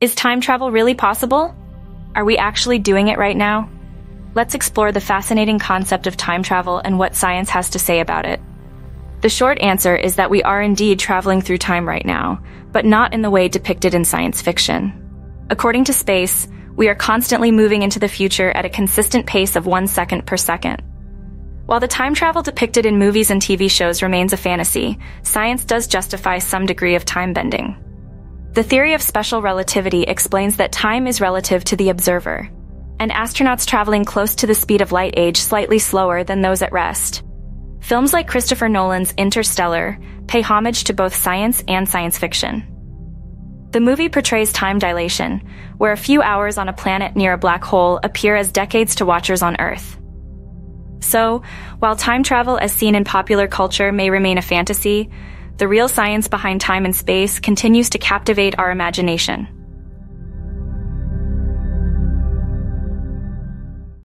Is time travel really possible? Are we actually doing it right now? Let's explore the fascinating concept of time travel and what science has to say about it. The short answer is that we are indeed traveling through time right now, but not in the way depicted in science fiction. According to space, we are constantly moving into the future at a consistent pace of one second per second. While the time travel depicted in movies and TV shows remains a fantasy, science does justify some degree of time bending. The theory of special relativity explains that time is relative to the observer, and astronauts traveling close to the speed of light age slightly slower than those at rest. Films like Christopher Nolan's Interstellar pay homage to both science and science fiction. The movie portrays time dilation, where a few hours on a planet near a black hole appear as decades to watchers on Earth. So, while time travel as seen in popular culture may remain a fantasy, the real science behind time and space continues to captivate our imagination.